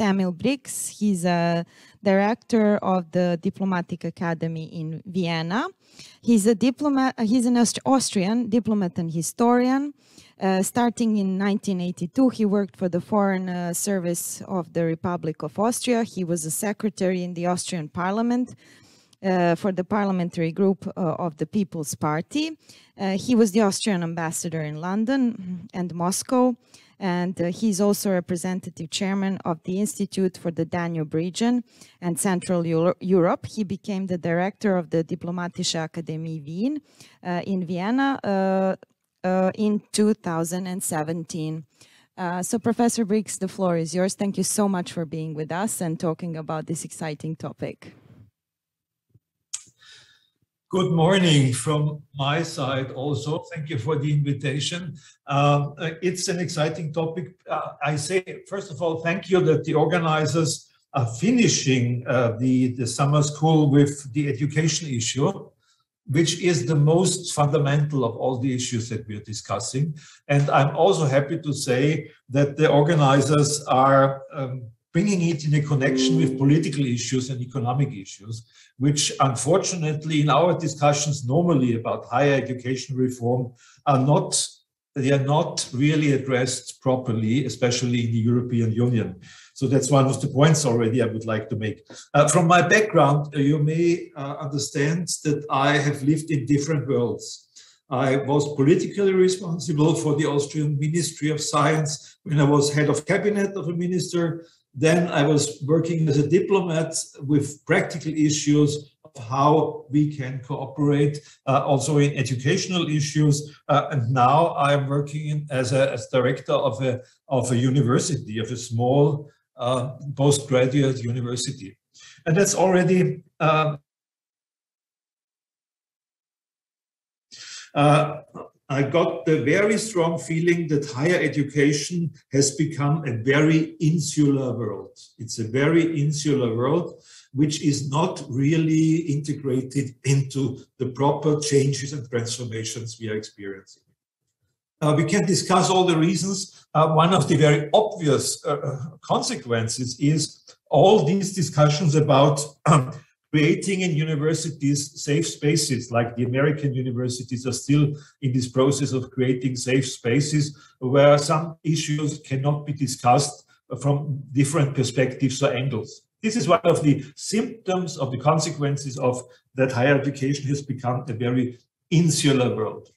Emil Brix. He's a director of the Diplomatic Academy in Vienna. He's a diplomat. He's an Austrian diplomat and historian. Uh, starting in 1982, he worked for the Foreign uh, Service of the Republic of Austria. He was a secretary in the Austrian Parliament uh, for the parliamentary group uh, of the People's Party. Uh, he was the Austrian ambassador in London and Moscow, and uh, he's also representative chairman of the Institute for the Danube region and Central Euro Europe. He became the director of the Diplomatische Akademie Wien in Vienna uh, in 2017. Uh, so Professor Brix, the floor is yours. Thank you so much for being with us and talking about this exciting topic. Good morning from my side also. Thank you for the invitation. Um, uh, it's an exciting topic. Uh, I say, first of all, thank you that the organizers are finishing uh, the, the summer school with the education issue which is the most fundamental of all the issues that we're discussing. And I'm also happy to say that the organizers are um, bringing it in a connection with political issues and economic issues, which unfortunately in our discussions normally about higher education reform are not they are not really addressed properly, especially in the European Union. So that's one of the points already I would like to make. Uh, from my background, uh, you may uh, understand that I have lived in different worlds. I was politically responsible for the Austrian Ministry of Science when I was head of cabinet of a minister. Then I was working as a diplomat with practical issues of how we can cooperate, uh, also in educational issues. Uh, and now I'm working as a as director of a of a university, of a small uh, postgraduate university. And that's already uh, I got the very strong feeling that higher education has become a very insular world. It's a very insular world, which is not really integrated into the proper changes and transformations we are experiencing. Uh, we can discuss all the reasons. Uh, one of the very obvious uh, uh consequences is all these discussions about um, creating in universities safe spaces, like the American universities are still in this process of creating safe spaces where some issues cannot be discussed from different perspectives or angles. This is one of the symptoms of the consequences of that higher education has become a very insular world.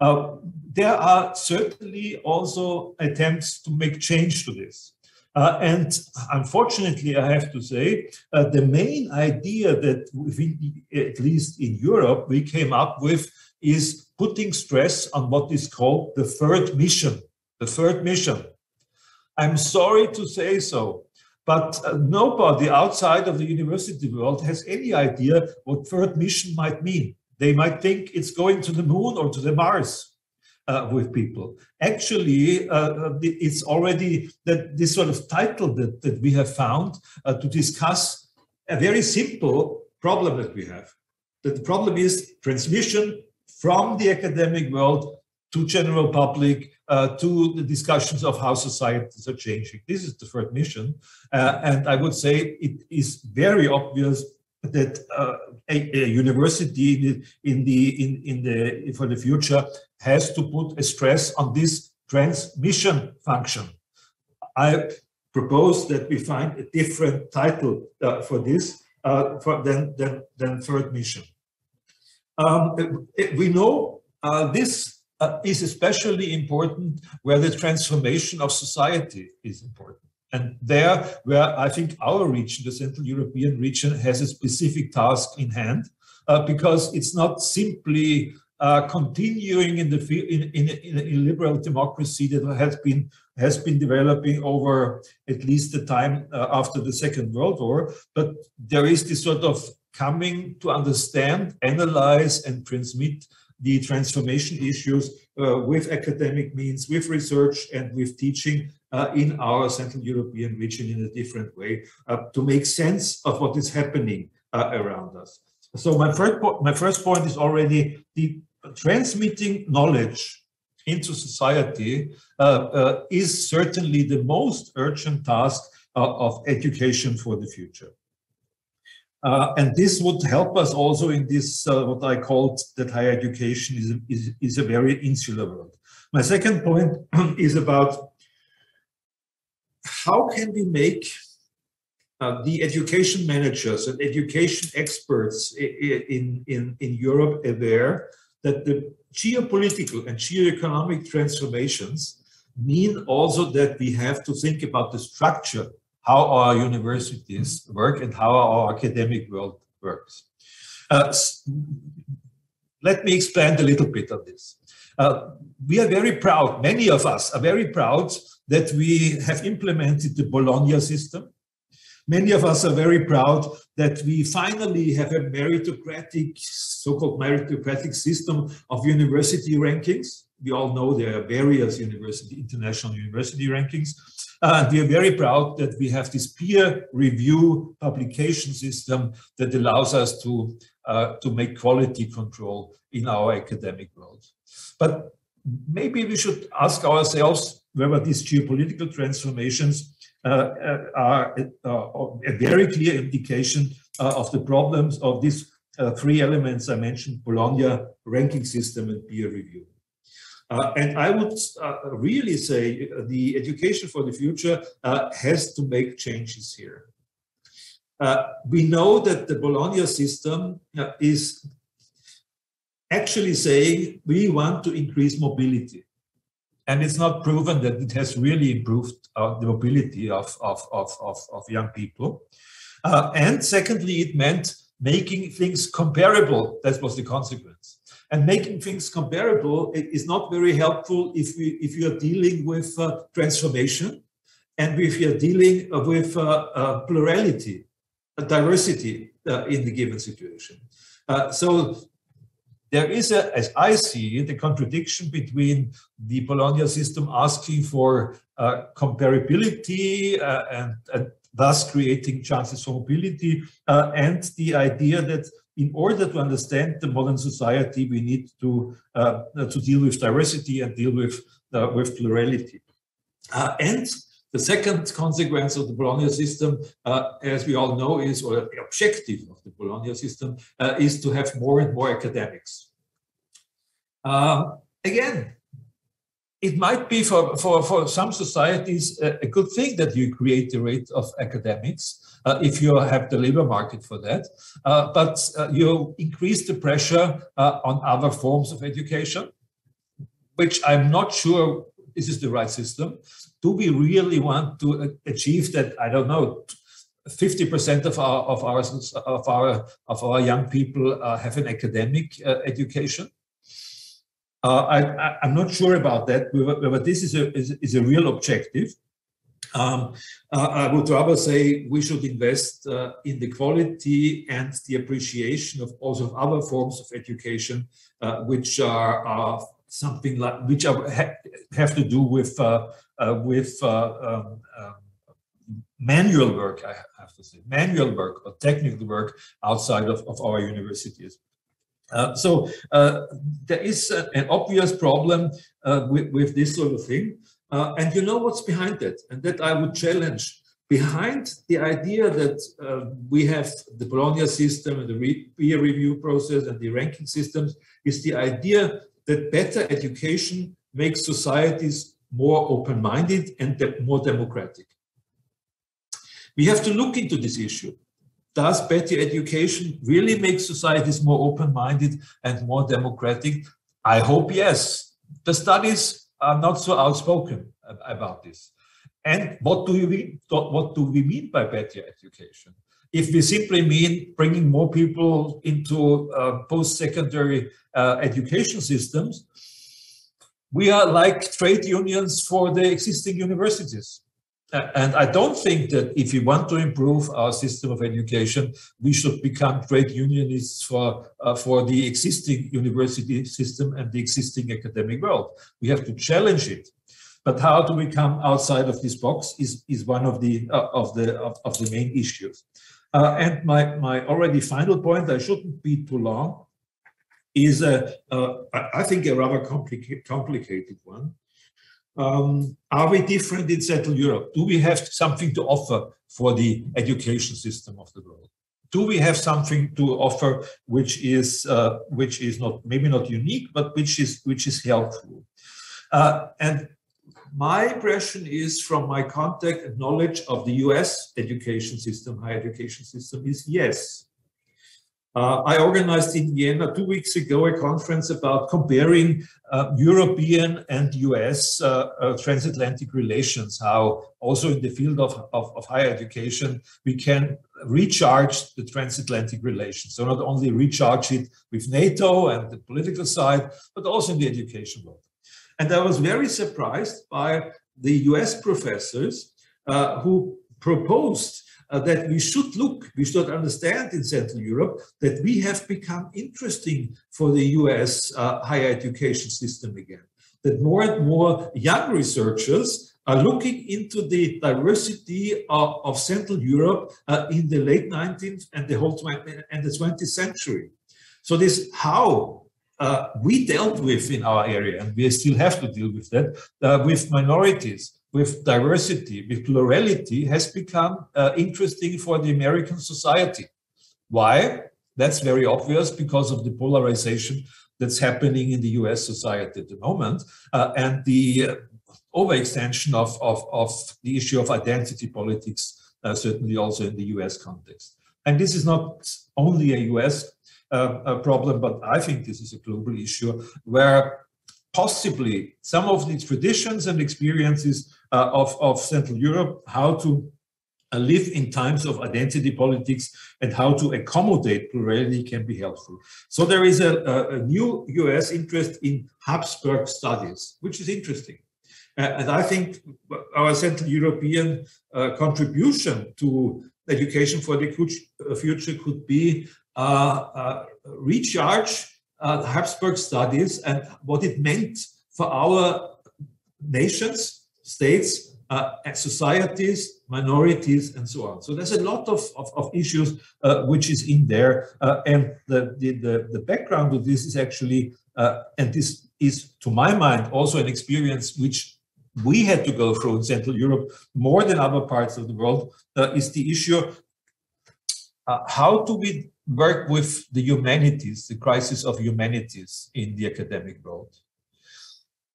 Uh, there are certainly also attempts to make change to this. Uh, and unfortunately, I have to say, uh, the main idea that, we, at least in Europe, we came up with is putting stress on what is called the third mission. The third mission. I'm sorry to say so, but uh, nobody outside of the university world has any idea what third mission might mean. They might think it's going to the moon or to the Mars. Uh, with people. Actually, uh, uh it's already that this sort of title that, that we have found uh, to discuss a very simple problem that we have. That the problem is transmission from the academic world to general public uh, to the discussions of how societies are changing. This is the third mission. Uh, and I would say it is very obvious that uh, a, a, university in the, in in, the for the future has to put a stress on this transmission function. I propose that we find a different title uh, for this uh, for, than, than, than third mission. Um, we know uh, this uh, is especially important where the transformation of society is important. And there, where I think our region, the Central European region, has a specific task in hand, uh, because it's not simply uh, continuing in the in, in, in, a liberal democracy that has been has been developing over at least the time uh, after the Second World War, but there is this sort of coming to understand, analyze, and transmit the transformation issues uh, with academic means, with research, and with teaching uh, in our Central European region in a different way uh, to make sense of what is happening uh, around us. So my first, my first point is already the transmitting knowledge into society uh, is certainly the most urgent task of education for the future. Uh, and this would help us also in this, uh, what I called that higher education is, is, is a very insular world. My second point is about how can we make uh, the education managers and education experts in, in, in Europe aware that the geopolitical and geoeconomic transformations mean also that we have to think about the structure how our universities work and how our academic world works. Uh, let me expand a little bit on this. Uh, we are very proud, many of us are very proud that we have implemented the Bologna system. Many of us are very proud that we finally have a meritocratic, so-called meritocratic system of university rankings. We all know there are various university, international university rankings. And we are very proud that we have this peer review publication system that allows us to, uh, to make quality control in our academic world. But maybe we should ask ourselves whether these geopolitical transformations uh, uh are uh, a very clear indication uh, of the problems of these three elements I mentioned, Bologna, ranking system, and peer review. Uh, and I would uh, really say the education for the future uh, has to make changes here. We know that the Bologna system is actually saying we want to increase mobility. And it's not proven that it has really improved the mobility of, of, of, of, of young people. and secondly, it meant making things comparable. That was the consequence and making things comparable is not very helpful if we if you are dealing with uh, transformation and if you are dealing with uh, uh, plurality, diversity uh, in the given situation. Uh, so there is a, as I see it, a contradiction between the Bologna system asking for uh, comparability and, and thus creating chances for mobility, and the idea that in order to understand the modern society, we need to uh, to deal with diversity and deal with uh, with plurality. Uh, and the second consequence of the Bologna system, uh, as we all know, is or the objective of the Bologna system uh, is to have more and more academics. Uh, again, it might be for, for, for some societies a, a, good thing that you create the rate of academics uh, if you have the labor market for that. Uh, but uh, you increase the pressure uh, on other forms of education, which I'm not sure this is the right system. Do we really want to uh, achieve that? I don't know. 50% of our of our of our of our young people uh, have an academic education uh, I, am not sure about that, but this is a, is, is a real objective. Um, uh, I would rather say we should invest uh, in the quality and the appreciation of also other forms of education, uh, which are something like which are, ha have to do with uh, uh, with um, um, manual work. I have to say manual work or technical work outside of, of our universities. Uh, so uh, there is a, an obvious problem uh, with, with, this sort of thing. Uh, and you know what's behind that? And that I would challenge. Behind the idea that uh, we have the Bologna system and the re peer review process and the ranking systems is the idea that better education makes societies more open-minded and de more democratic. We have to look into this issue does better education really make societies more open-minded and more democratic? I hope yes. The studies are not so outspoken about this. And what do we mean, what do we mean by better education? If we simply mean bringing more people into uh, post-secondary uh, education systems, we are like trade unions for the existing universities. And I don't think that if we want to improve our system of education, we should become trade unionists for, uh, for the existing university system and the existing academic world. We have to challenge it. But how do we come outside of this box is, is one of the, uh, of, the, of, of, the main issues. Uh, and my, my already final point, I shouldn't be too long, is, a, I think, a rather complica complicated one. um, are we different in Central Europe? Do we have something to offer for the education system of the world? Do we have something to offer which is uh, which is not maybe not unique, but which is which is helpful? Uh, and my impression is from my contact and knowledge of the US education system, higher education system, is yes. Uh, I organized in Vienna two weeks ago a conference about comparing uh, European and US uh, uh, transatlantic relations, how also in the field of, of, of, higher education, we can recharge the transatlantic relations. So not only recharge it with NATO and the political side, but also in the education world. And I was very surprised by the US professors uh, who proposed uh, that we should look, we should understand in Central Europe that we have become interesting for the US uh, higher education system again. That more and more young researchers are looking into the diversity of, of Central Europe uh, in the late 19th and the whole 20, and the 20th century. So this how uh, we dealt with in our area, and we still have to deal with that, uh, with minorities, with diversity, with plurality, has become uh, interesting for the American society. Why? That's very obvious because of the polarization that's happening in the US society at the moment uh, and the uh, overextension of, of, of the issue of identity politics, uh, certainly also in the US context. And this is not only a US uh, problem, but I think this is a global issue where possibly some of the traditions and experiences uh, of, of Central Europe, how to uh, live in times of identity politics and how to accommodate plurality can be helpful. So there is a, a, new US interest in Habsburg studies, which is interesting. Uh, and I think our Central European uh, contribution to education for the future could be uh, uh, uh, Habsburg studies and what it meant for our nations, states, societies, minorities, and so on. So there's a lot of, of, of issues which is in there. and the, the, the, background of this is actually, and this is to my mind also an experience which we had to go through in Central Europe more than other parts of the world uh, is the issue uh, how do we work with the humanities, the crisis of humanities in the academic world.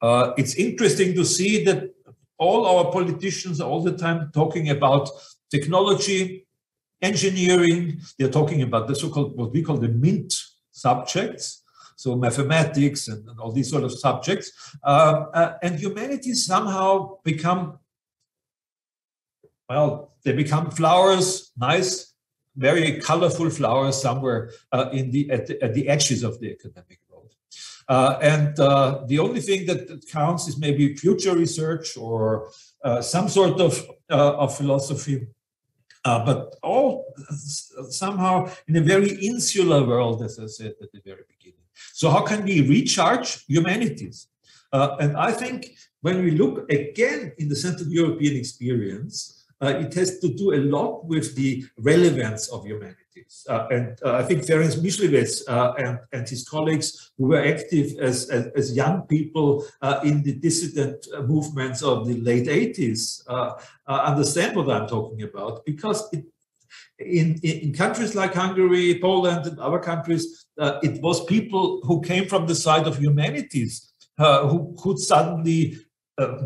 Uh, it's interesting to see that all our politicians are all the time talking about technology, engineering. They're talking about the so-called what we call the MINT subjects, so mathematics and, and all these sort of subjects. Uh, uh, and humanities somehow become, well, they become flowers, nice very colorful flowers somewhere uh, in the at, the at, the edges of the academic world. Uh, and uh, the only thing that, that, counts is maybe future research or uh, some sort of, uh, of philosophy. Uh, but all somehow in a very insular world, as I said at the very beginning. So how can we recharge humanities? and I think when we look again in the Central European experience, it has to do a lot with the relevance of humanities. Uh, and uh, I think Ferenc Miszlivetz uh, and, and his colleagues who were active as, as, as young people uh, in the dissident movements of the late 80s uh, understand what I'm talking about because it, in, in, countries like Hungary, Poland, and other countries, it was people who came from the side of humanities who could suddenly uh,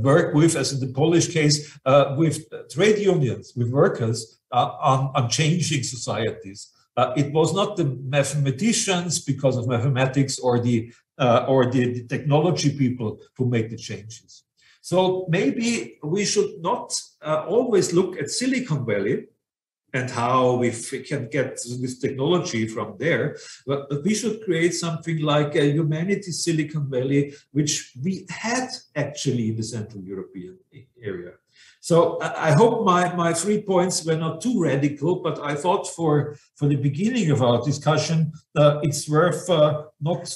work with, as in the Polish case, uh, with trade unions, with workers uh, on, on changing societies. Uh, it was not the mathematicians because of mathematics or the uh, or the, the, technology people who made the changes. So maybe we should not uh, always look at Silicon Valley and how we can get this technology from there. But, we should create something like a humanity Silicon Valley, which we had actually in the Central European area. So I hope my, my three points were not too radical, but I thought for, for the beginning of our discussion, uh, it's worth uh, not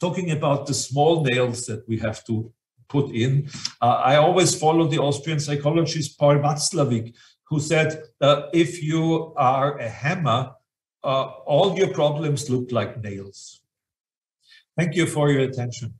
talking about the small nails that we have to put in. Uh, I always follow the Austrian psychologist Paul Watzlawick, who said, uh, if you are a hammer, uh, all your problems look like nails. Thank you for your attention.